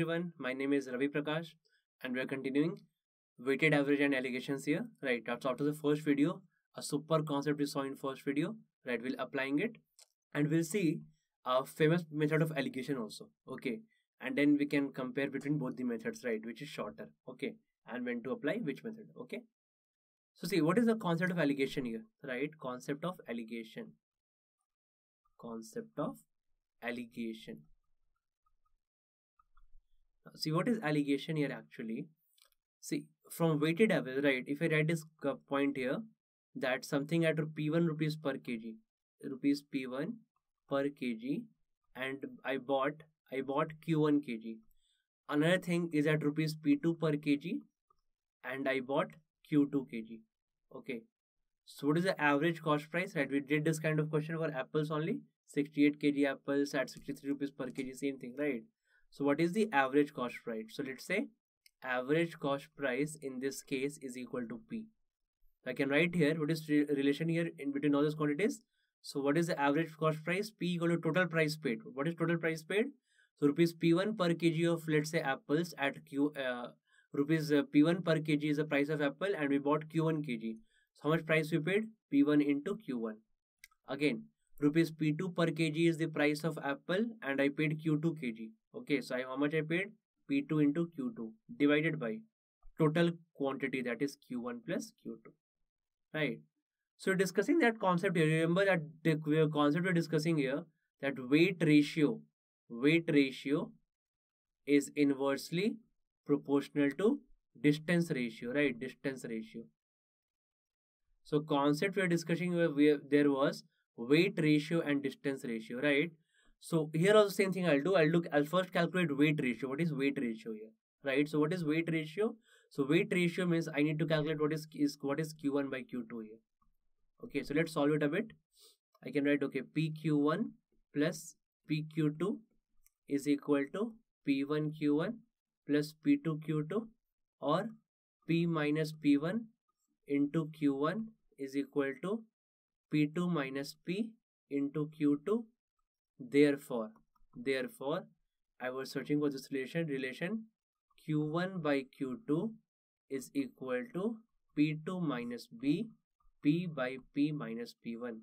Everyone, my name is Ravi Prakash and we are continuing weighted average and alligations here. Right, that's after the first video, a super concept we saw in first video. Right, we'll applying it and we'll see a famous method of alligation also. Okay, and then we can compare between both the methods, right, which is shorter. Okay, and when to apply which method. Okay, so see what is the concept of alligation here, right? Concept of alligation. Concept of alligation see what is alligation here actually? See from weighted average right if i write this point here that something at p1 rupees per kg rupees p1 per kg and i bought i bought q1 kg. Another thing is at rupees p2 per kg and i bought q2 kg okay. So what is the average cost price right? We did this kind of question for apples only. 68 kg apples at 63 rupees per kg same thing right so what is the average cost price? So let's say average cost price in this case is equal to P. I can write here what is re relation here in between all those quantities. So what is the average cost price? P equal to total price paid. What is total price paid? So rupees P1 per kg of let's say apples at Q uh, rupees uh, P1 per kg is the price of apple and we bought Q1 kg. So how much price we paid? P1 into Q1. Again rupees P2 per kg is the price of apple and I paid Q2 kg. Okay, so I, how much I paid? P2 into Q2 divided by total quantity that is Q1 plus Q2. Right. So discussing that concept here, remember that the concept we're discussing here that weight ratio, weight ratio is inversely proportional to distance ratio, right? Distance ratio. So concept we are discussing where we, there was weight ratio and distance ratio, right? So here also same thing I'll do. I'll look, I'll first calculate weight ratio. What is weight ratio here? Right. So what is weight ratio? So weight ratio means I need to calculate what is, is what is Q1 by Q2 here. Okay. So let's solve it a bit. I can write, okay, PQ1 plus PQ2 is equal to P1Q1 plus P2Q2 or P minus P1 into Q1 is equal to P2 minus P into Q2 Therefore, therefore, I was searching for this relation. Relation Q1 by Q2 is equal to P2 minus B, P by P minus P1.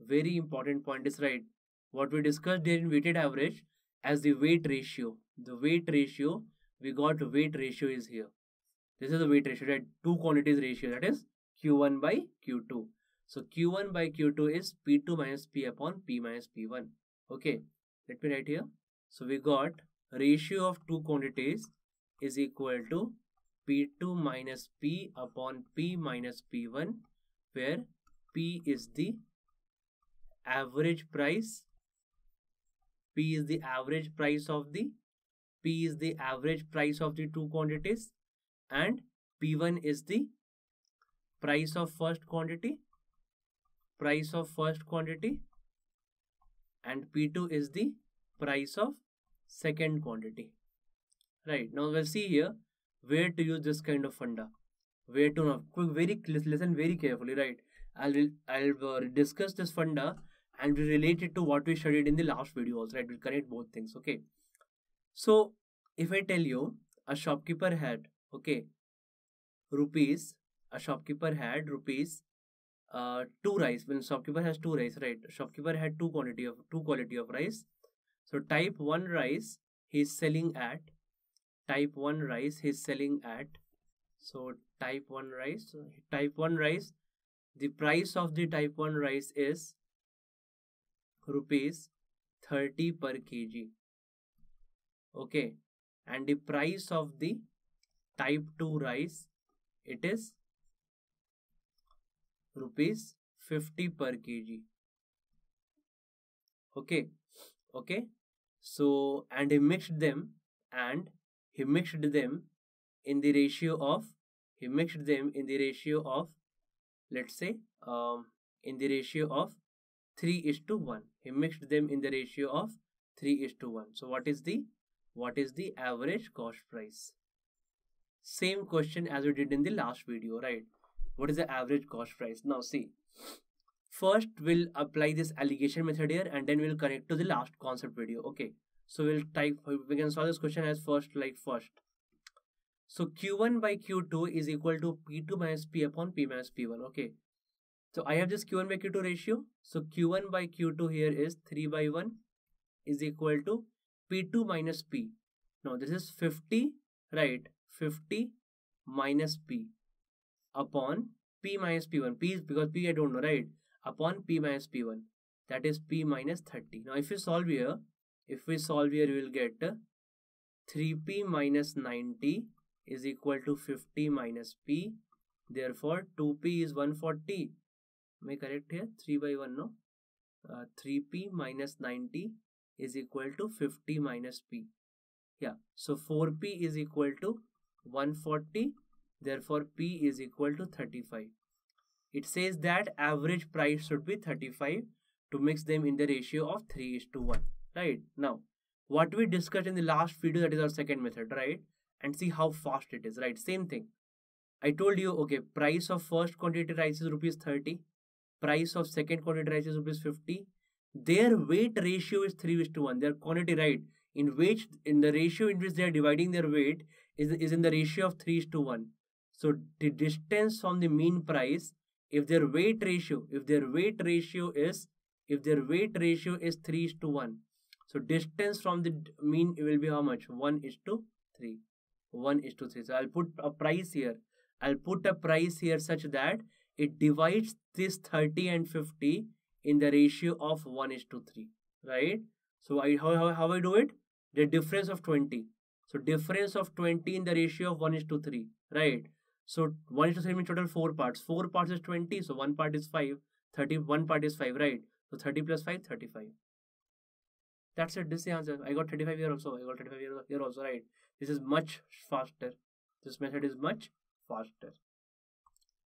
Very important point is right. What we discussed there in weighted average as the weight ratio. The weight ratio, we got weight ratio is here. This is the weight ratio, right? Two quantities ratio that is Q1 by Q2. So Q1 by Q2 is P2 minus P upon P minus P1 okay let me write here. So we got ratio of two quantities is equal to p2 minus p upon p minus p1 where p is the average price. P is the average price of the p is the average price of the two quantities and p1 is the price of first quantity price of first quantity and P2 is the price of second quantity. Right, now we'll see here where to use this kind of funda. Where to now, quick, very listen very carefully, right? I'll I'll uh, discuss this funda and we relate it to what we studied in the last video also, right? We'll connect both things, okay? So if I tell you a shopkeeper had, okay, rupees, a shopkeeper had rupees uh, two rice. When shopkeeper has two rice right? Shopkeeper had two quantity of two quality of rice. So type 1 rice he's selling at. Type 1 rice he's selling at. So type 1 rice type 1 rice. The price of the type 1 rice is rupees 30 per kg. Okay. And the price of the type 2 rice it is rupees 50 per kg. Okay okay. So and he mixed them and he mixed them in the ratio of he mixed them in the ratio of let's say um in the ratio of 3 is to 1 he mixed them in the ratio of 3 is to 1 so what is the what is the average cost price? Same question as we did in the last video right what is the average cost price now see first we'll apply this alligation method here and then we'll connect to the last concept video okay So we'll type, we can solve this question as first, like first. So Q1 by Q2 is equal to P2 minus P upon P minus P1. Okay. So I have this Q1 by Q2 ratio. So Q1 by Q2 here is 3 by 1 is equal to P2 minus P. Now this is 50, right? 50 minus P upon P minus P1. P is because P I don't know, right? Upon P minus P1. That is P minus 30. Now if we solve here, if we solve here, we will get 3P minus 90 is equal to 50 minus P. Therefore, 2P is 140. Am I correct here? 3 by 1, no? Uh, 3P minus 90 is equal to 50 minus P. Yeah, so 4P is equal to 140. Therefore, P is equal to 35. It says that average price should be 35 to mix them in the ratio of 3 is to 1 right? Now what we discussed in the last video that is our second method right? And see how fast it is right? Same thing. I told you okay price of first quantity rice is rupees 30 price of second quantity rice is rupees 50 their weight ratio is 3 is to 1 their quantity right in which in the ratio in which they are dividing their weight is, is in the ratio of 3 is to 1 so the distance from the mean price if their weight ratio if their weight ratio is if their weight ratio is 3 is to 1 so distance from the mean will be how much? 1 is to 3. 1 is to 3. So I'll put a price here. I'll put a price here such that it divides this 30 and 50 in the ratio of 1 is to 3. Right? So I how, how, how I do it? The difference of 20. So difference of 20 in the ratio of 1 is to 3. Right? So 1 is to 3 means total 4 parts. 4 parts is 20. So 1 part is 5. 30, 1 part is 5. Right? So 30 plus 5, 35. That's it. This is the answer. I got 35 here also. I got 35 here, here also, right? This is much faster. This method is much faster.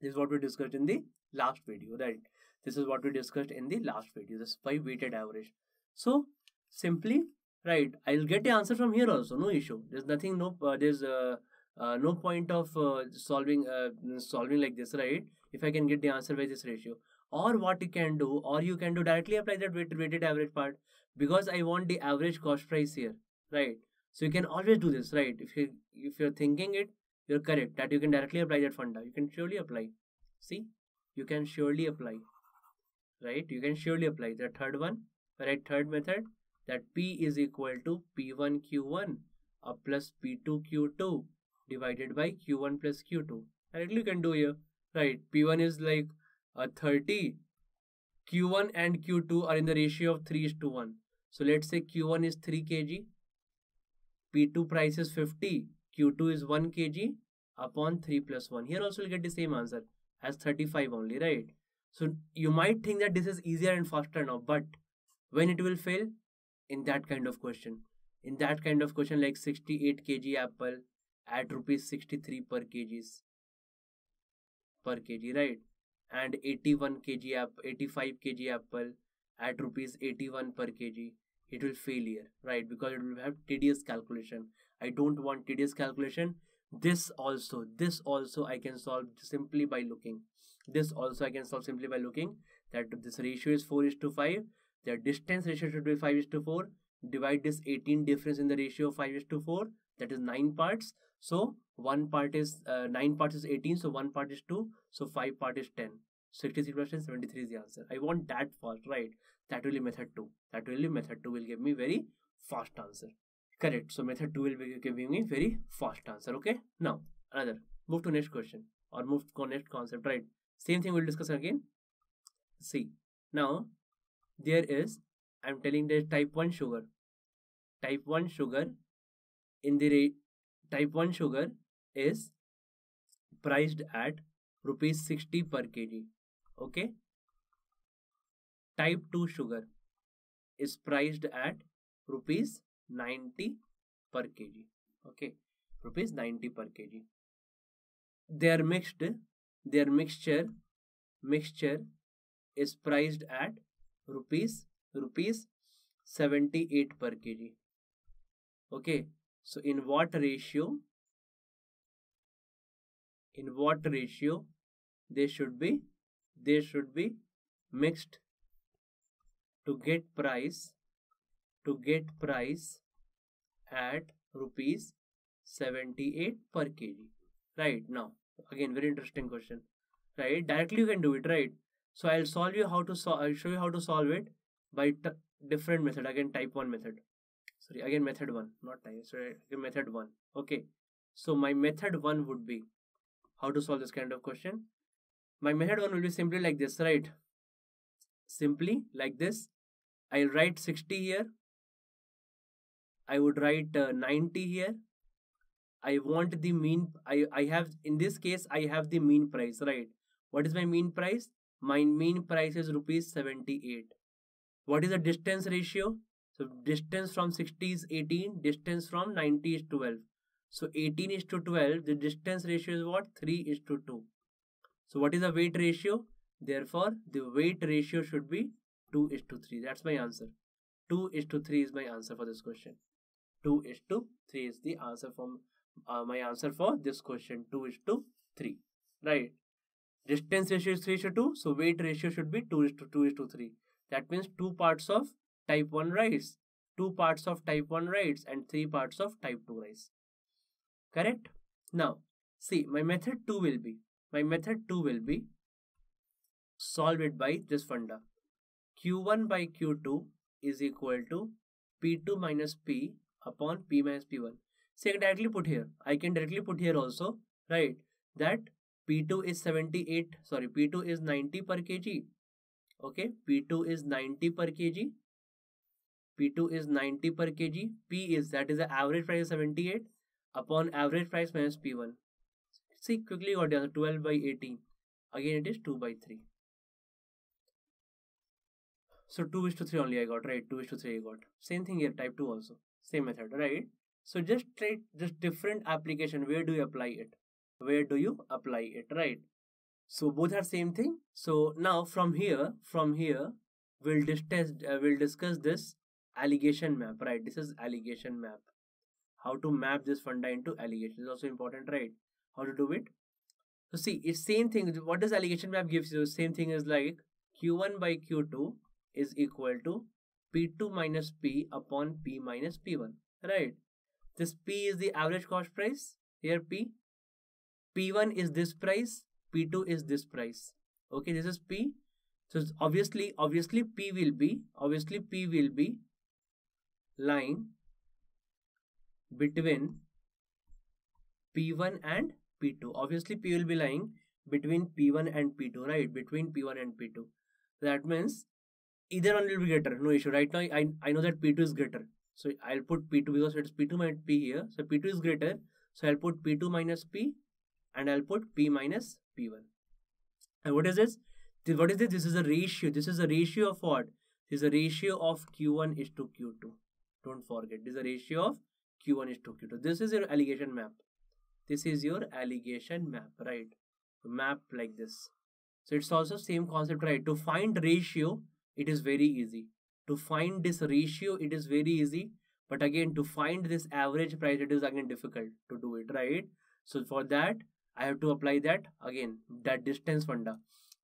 This is what we discussed in the last video, right? This is what we discussed in the last video. This is by weighted average. So simply, right? I'll get the answer from here also. No issue. There's nothing. No. Uh, there's uh, uh, no point of uh, solving uh, solving like this, right? If I can get the answer by this ratio, or what you can do, or you can do directly apply that weighted average part because I want the average cost price here, right? So you can always do this, right? If you if you're thinking it, you're correct that you can directly apply that funda. You can surely apply. See, you can surely apply, right? You can surely apply the third one, right? Third method that P is equal to P1 Q1 uh, plus P2 Q2 divided by Q1 plus Q2. Directly you can do here, right? P1 is like a uh, 30 Q1 and Q2 are in the ratio of 3 is to 1. So let's say Q1 is 3 kg, P2 price is 50, Q2 is 1 kg upon 3 plus 1. Here also you'll get the same answer as 35 only, right? So you might think that this is easier and faster now, but when it will fail? In that kind of question. In that kind of question like 68 kg apple at rupees 63 per kgs per kg, right? and 81 kg app 85 kg apple at rupees 81 per kg it will fail here right? Because it will have tedious calculation. I don't want tedious calculation. This also this also i can solve simply by looking. This also i can solve simply by looking that this ratio is 4 is to 5 the distance ratio should be 5 is to 4 divide this 18 difference in the ratio of 5 is to 4 that is 9 parts so one part is uh, 9 parts is 18 so one part is 2 so 5 part is 10 63 plus 10 73 is the answer. I want that fast right? That will be method 2 that will be method 2 will give me very fast answer. Correct. So method 2 will be giving me very fast answer okay? Now another. Move to next question or move to next concept right? Same thing we'll discuss again. See now there is i'm telling there type 1 sugar. Type 1 sugar in the rate type one sugar is priced at rupees sixty per K G okay type two sugar is priced at rupees ninety per K G okay rupees ninety per K G they are mixed they are mixture mixture is priced at rupees rupees seventy eight per K G okay so in what ratio in what ratio they should be they should be mixed to get price to get price at rupees 78 per kg. Right now, again, very interesting question. Right, directly you can do it. Right, so I'll solve you how to solve. I'll show you how to solve it by different method. Again, type one method. Sorry, again method one, not type. Sorry, method one. Okay, so my method one would be how to solve this kind of question. My method one will be simply like this, right? Simply like this. I'll write 60 here. I would write uh, 90 here. I want the mean. I, I have, in this case, I have the mean price, right? What is my mean price? My mean price is rupees 78. What is the distance ratio? So distance from 60 is 18, distance from 90 is 12. So 18 is to 12, the distance ratio is what? 3 is to 2. So what is the weight ratio? Therefore, the weight ratio should be 2 is to 3. That's my answer. 2 is to 3 is my answer for this question. 2 is to 3 is the answer from uh, my answer for this question. 2 is to 3. Right. Distance ratio is 3 is to 2. So weight ratio should be 2 is to 2 is to 3. That means 2 parts of type 1 rice, 2 parts of type 1 rice and 3 parts of type 2 rice. Correct? Now see my method 2 will be my method 2 will be solve it by this funda. Q1 by q2 is equal to p2 minus p upon p minus p1 see I can directly put here I can directly put here also right that p2 is 78 sorry p2 is 90 per kg okay p2 is 90 per kg p2 is 90 per kg p is that is the average price 78 upon average price minus P1. See, quickly got the answer 12 by 18. Again, it is 2 by 3. So 2 is to 3 only I got, right? 2 is to 3 I got. Same thing here, type 2 also. Same method, right? So just try just different application. Where do you apply it? Where do you apply it, right? So both are same thing. So now from here, from here, we'll discuss, uh, we'll discuss this alligation map, right? This is alligation map. How to map this funda into alligation is also important right? How to do it? So see it's same thing what does alligation map gives you? Same thing is like q1 by q2 is equal to p2 minus p upon p minus p1 right? This p is the average cost price. Here p p1 is this price p2 is this price. Okay this is p. So obviously obviously p will be obviously p will be line between P1 and P2. Obviously, P will be lying between P1 and P2, right? Between P1 and P2. That means either one will be greater, no issue. Right now, I, I know that P2 is greater. So I'll put P2 because it's P2 minus P here. So P2 is greater. So I'll put P2 minus P and I'll put P minus P1. And what is this? What is this? This is a ratio. This is a ratio of what? This is a ratio of Q1 is to Q2. Don't forget. This is a ratio of q1 is to q2 this is your alligation map. This is your alligation map right? Map like this. So it's also same concept right? To find ratio it is very easy. To find this ratio it is very easy. But again to find this average price it is again difficult to do it right? So for that i have to apply that again that distance funda.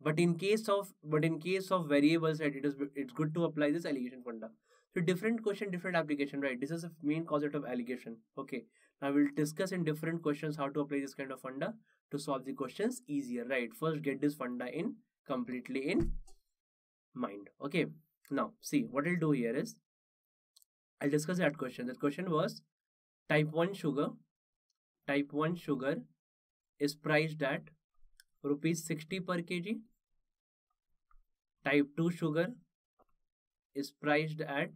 But in case of but in case of variables right it is it's good to apply this alligation funda so different question, different application, right? This is the main concept of alligation. Okay. Now we'll discuss in different questions how to apply this kind of funda to solve the questions easier, right? First, get this funda in completely in mind. Okay. Now, see what I'll do here is I'll discuss that question. That question was type 1 sugar. Type 1 sugar is priced at rupees 60 per kg. Type 2 sugar is priced at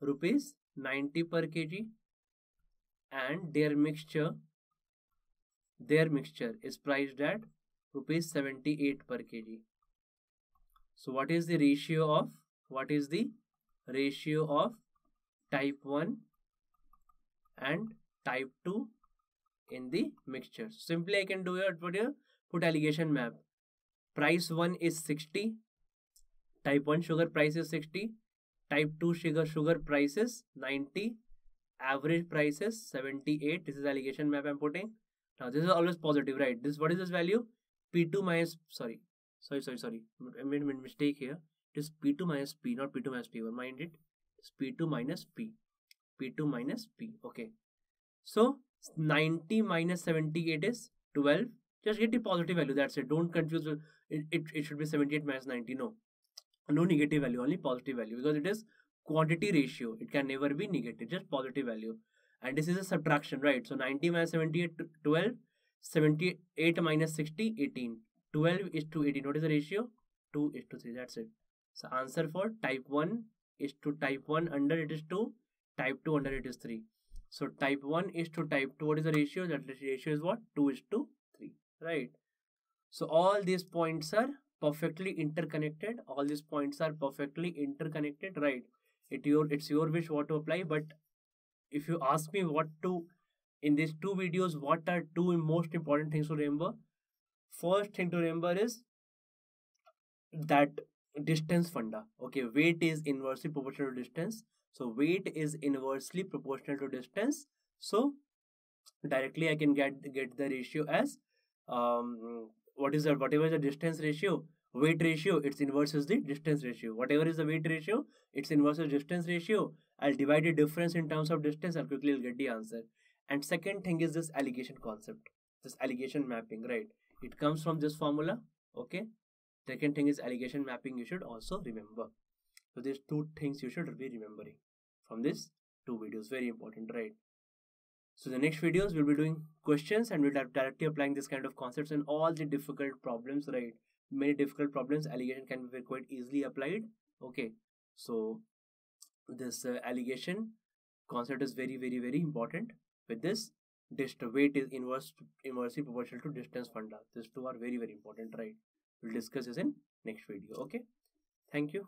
rupees 90 per kg and their mixture their mixture is priced at rupees 78 per kg. So what is the ratio of what is the ratio of type 1 and type 2 in the mixture? Simply i can do it put here put alligation map. Price 1 is 60 type 1 sugar price is 60 type 2 sugar sugar prices 90 average prices 78 this is alligation map i'm putting. Now this is always positive right? This what is this value? P2 minus sorry sorry sorry sorry. I made a mistake here. It is p2 minus p not p2 minus p1 mind it. It's p2 minus p. P2 minus p. Okay. So 90 minus 78 is 12 just get the positive value. That's it. Don't confuse it, it, it should be 78 minus 90 no no negative value only positive value because it is quantity ratio. It can never be negative just positive value. And this is a subtraction right? So 90 minus 78 12 78 minus 60 18 12 is to 18 what is the ratio? 2 is to 3 that's it. So answer for type 1 is to type 1 under it is 2 type 2 under it is 3 so type 1 is to type 2 what is the ratio? That ratio is what? 2 is to 3 right? So all these points are perfectly interconnected. All these points are perfectly interconnected right? It your it's your wish what to apply but if you ask me what to in these two videos what are two most important things to remember? First thing to remember is that distance funda okay? Weight is inversely proportional to distance. So weight is inversely proportional to distance. So directly i can get get the ratio as um what is that whatever is the distance ratio weight ratio its inverse is the distance ratio. Whatever is the weight ratio its inverse is distance ratio. I'll divide the difference in terms of distance and quickly i'll get the answer. And second thing is this alligation concept this alligation mapping right? It comes from this formula okay? Second thing is alligation mapping you should also remember. So these two things you should be remembering from this two videos very important right so the next videos we'll be doing questions and we'll have directly applying this kind of concepts and all the difficult problems right? Many difficult problems alligation can be quite easily applied. Okay. So this uh, alligation concept is very very very important. With this dist weight is inverse inversely proportional to distance funda these two are very very important right? We'll discuss this in next video. Okay. Thank you